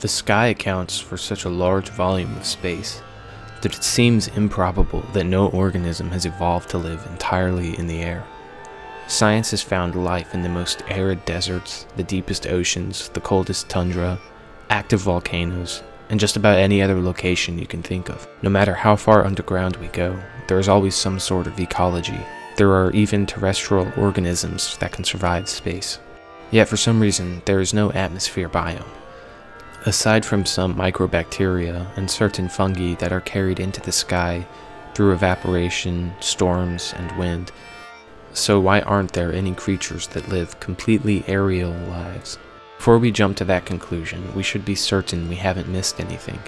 The sky accounts for such a large volume of space that it seems improbable that no organism has evolved to live entirely in the air. Science has found life in the most arid deserts, the deepest oceans, the coldest tundra, active volcanoes, and just about any other location you can think of. No matter how far underground we go, there is always some sort of ecology. There are even terrestrial organisms that can survive space. Yet for some reason, there is no atmosphere biome. Aside from some microbacteria and certain fungi that are carried into the sky through evaporation, storms, and wind, so why aren't there any creatures that live completely aerial lives? Before we jump to that conclusion, we should be certain we haven't missed anything.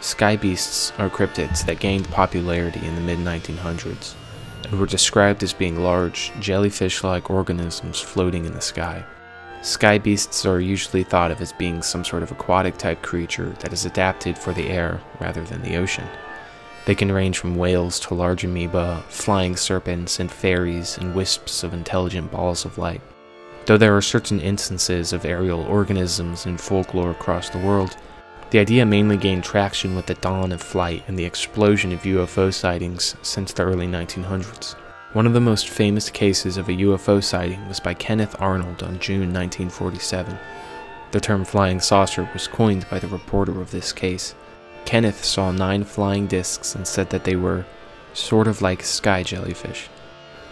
Sky beasts are cryptids that gained popularity in the mid 1900s and were described as being large, jellyfish like organisms floating in the sky. Sky beasts are usually thought of as being some sort of aquatic type creature that is adapted for the air rather than the ocean. They can range from whales to large amoeba, flying serpents, and fairies, and wisps of intelligent balls of light. Though there are certain instances of aerial organisms in folklore across the world, the idea mainly gained traction with the dawn of flight and the explosion of UFO sightings since the early 1900s. One of the most famous cases of a UFO sighting was by Kenneth Arnold on June 1947. The term flying saucer was coined by the reporter of this case. Kenneth saw nine flying discs and said that they were sort of like sky jellyfish.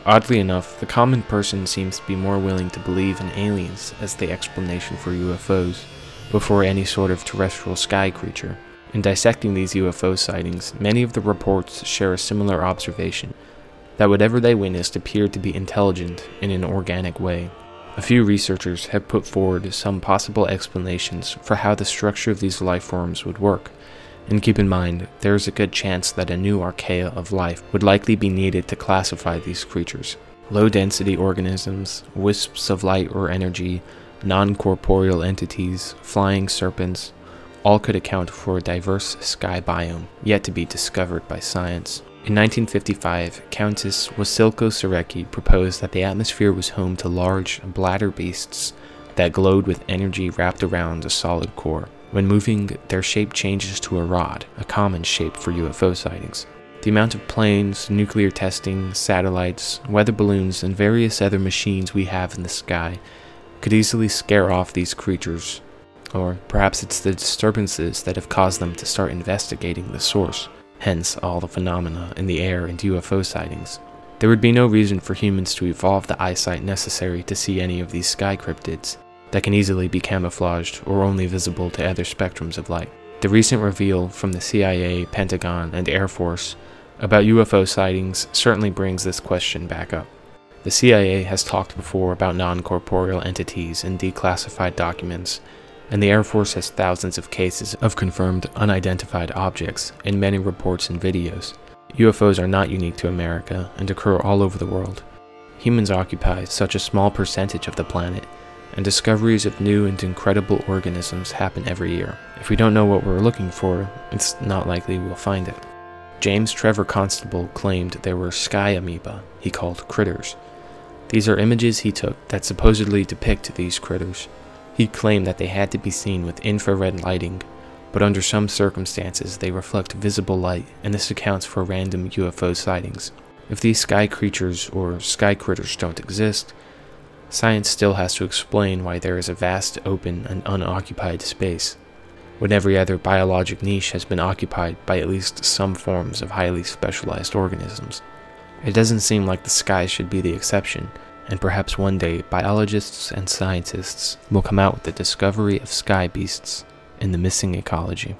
Oddly enough, the common person seems to be more willing to believe in aliens as the explanation for UFOs before any sort of terrestrial sky creature. In dissecting these UFO sightings, many of the reports share a similar observation that whatever they witnessed appeared to be intelligent in an organic way. A few researchers have put forward some possible explanations for how the structure of these life forms would work, and keep in mind, there is a good chance that a new archaea of life would likely be needed to classify these creatures. Low density organisms, wisps of light or energy, non corporeal entities, flying serpents, all could account for a diverse sky biome yet to be discovered by science. In 1955, Countess Wassilko Serecki proposed that the atmosphere was home to large, bladder beasts that glowed with energy wrapped around a solid core. When moving, their shape changes to a rod, a common shape for UFO sightings. The amount of planes, nuclear testing, satellites, weather balloons, and various other machines we have in the sky could easily scare off these creatures. Or perhaps it's the disturbances that have caused them to start investigating the source hence all the phenomena in the air and UFO sightings. There would be no reason for humans to evolve the eyesight necessary to see any of these sky cryptids that can easily be camouflaged or only visible to other spectrums of light. The recent reveal from the CIA, Pentagon, and Air Force about UFO sightings certainly brings this question back up. The CIA has talked before about non corporeal entities in declassified documents and the Air Force has thousands of cases of confirmed unidentified objects in many reports and videos. UFOs are not unique to America and occur all over the world. Humans occupy such a small percentage of the planet, and discoveries of new and incredible organisms happen every year. If we don't know what we're looking for, it's not likely we'll find it. James Trevor Constable claimed there were sky amoeba, he called critters. These are images he took that supposedly depict these critters. He claimed that they had to be seen with infrared lighting, but under some circumstances they reflect visible light, and this accounts for random UFO sightings. If these sky creatures or sky critters don't exist, science still has to explain why there is a vast open and unoccupied space, when every other biologic niche has been occupied by at least some forms of highly specialized organisms. It doesn't seem like the sky should be the exception, and perhaps one day biologists and scientists will come out with the discovery of sky beasts in the missing ecology.